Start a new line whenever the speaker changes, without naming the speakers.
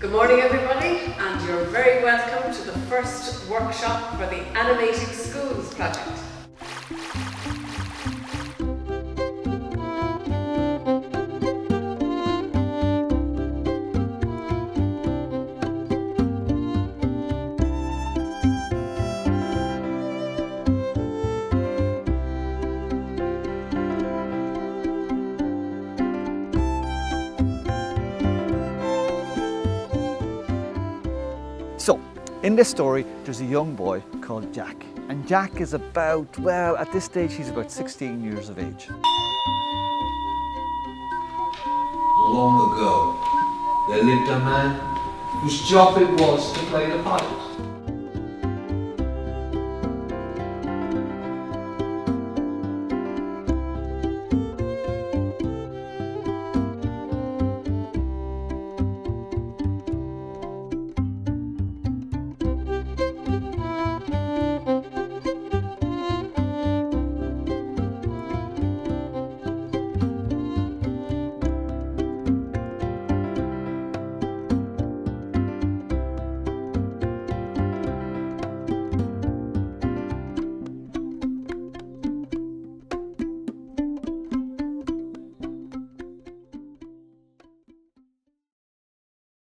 Good morning everybody and you're very welcome to the first workshop for the Animating Schools project.
So, in this story, there's a young boy called Jack. And Jack is about, well, at this stage, he's about 16 years of age.
Long ago, there lived a man whose job it was to play the pipe.